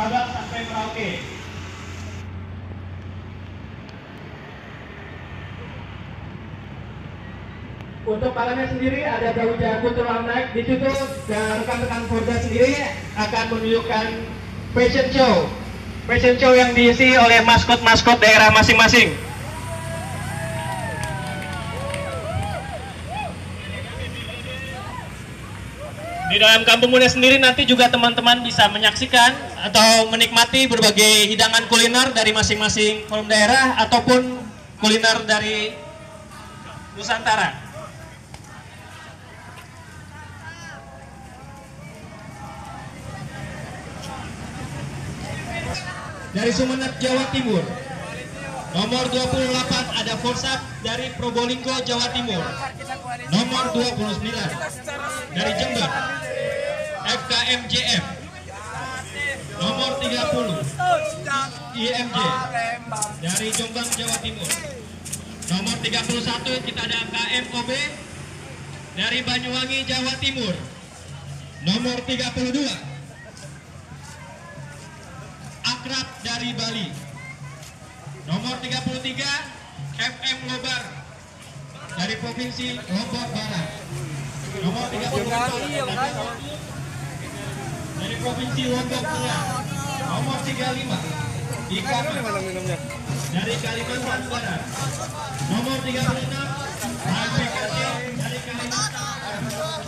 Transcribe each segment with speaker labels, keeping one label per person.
Speaker 1: Sabang sampai Merauke. Untuk malamnya sendiri ada Brawijaya Jago telah naik di situ dan rekan-rekan Forda sendiri akan menunjukkan fashion show. Fashion show yang diisi oleh maskot-maskot daerah masing-masing. Di dalam Kampung Muda sendiri nanti juga teman-teman bisa menyaksikan atau menikmati berbagai hidangan kuliner dari masing-masing forum daerah ataupun kuliner dari Nusantara. Dari Sumeneb, Jawa Timur. Nomor 28 ada Forsap dari Probolinggo, Jawa Timur. Nomor 29 dari Jember. FKMJF. Nomor 30 IMJ dari Jombang, Jawa Timur. Nomor 31 kita ada KMOB dari Banyuwangi, Jawa Timur. Nomor 32 Akrab dari Bali. Nomor 33 FM Lobar dari Provinsi Lombok Barat. Nomor 34 dari Provinsi Lombok Tengah. Nomor 35 Ikan dari Kalimantan Barat. Nomor 36 HPKC dari Kalimantan Barat.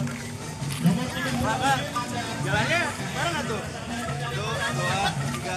Speaker 1: Nomor 36
Speaker 2: Jalannya bareng nggak tuh? Satu, dua, tiga.